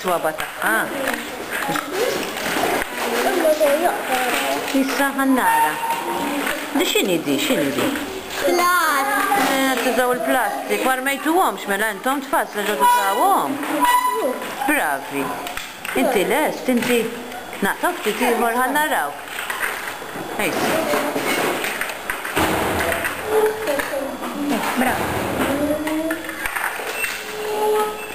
Twaba taqqa'? Issa ħa nara. Di x'inhi di, x'inhi di? Plat! Eh, tużaw il-plastik, ma rmejtuhomx mela intom tfal terġgħu tużawhom? Bravi. Inti lest, inti? Naqtaw ftit ieħor ħa narawk. Bravo.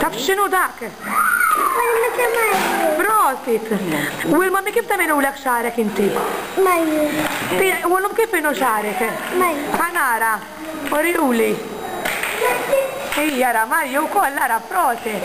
Taf x'inhu dak? Malma ta' Malju. Prosit! U l-mommy kif tagħmilulek xagħrek inti? Malju. U llum kif inhu xagħrek? Malju. Ħanara, urihuli. Ija ra Malju wkoll ara prosit.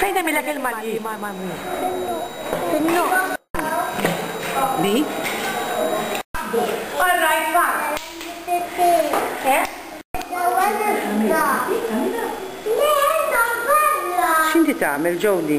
Fejn hemm ilek il-Malti? Fin-nuqqas. X'inti tagħmel, Jody?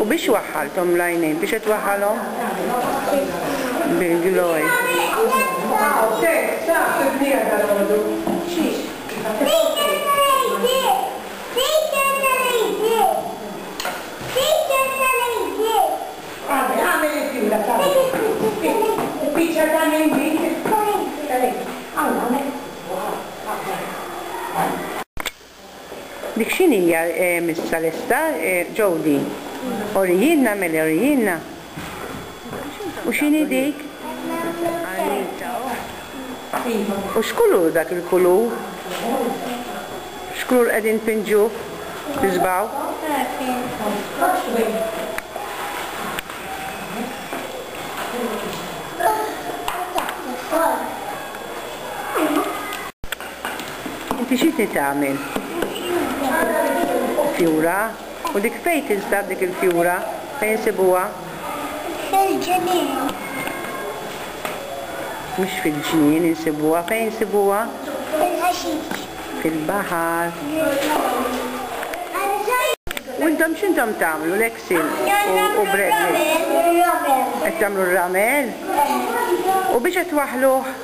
U biex waħħalthom l-għajnejn? Biex qed twaħħalhom? Bil-gloj. Dik x'inhija missa lesta, Jody? Orijielna, mele, orijielna. U x'inhi dik? Anita, U x'kulur dak il-kulur? X'kulur qegħdin tpinġuh? Tiżbgħu? Dak il-kulur. Inti xi trid tagħmel? Fjura, U dik fejn tinstab dik il-fjura? Fejn insibuha? Fil-ġnien. Mhux fil-ġnien insibuha, fejn insibuha? Fil-ħaxix. Fil-baħar. U intom x'intom tagħmlu, Lexil u Bradley? Qed tagħmlu r-ramel? U biex qed twaħħluh?